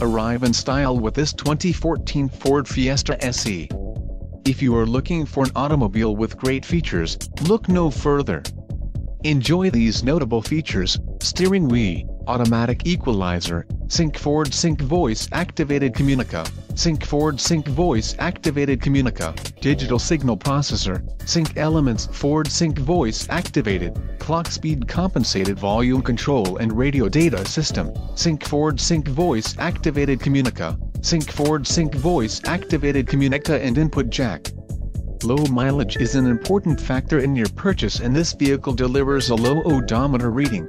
Arrive in style with this 2014 Ford Fiesta SE. If you are looking for an automobile with great features, look no further. Enjoy these notable features, steering wheel, automatic equalizer, Sync Ford Sync Voice Activated Communica, Sync Ford Sync Voice Activated Communica, Digital Signal Processor, Sync Elements. Ford Sync Voice Activated, Clock Speed Compensated. Volume Control and Radio Data System, Sync Ford Sync Voice Activated Communica, Sync Ford Sync Voice Activated Communica and Input Jack. Low mileage is an important factor in your purchase and this vehicle delivers a low odometer reading.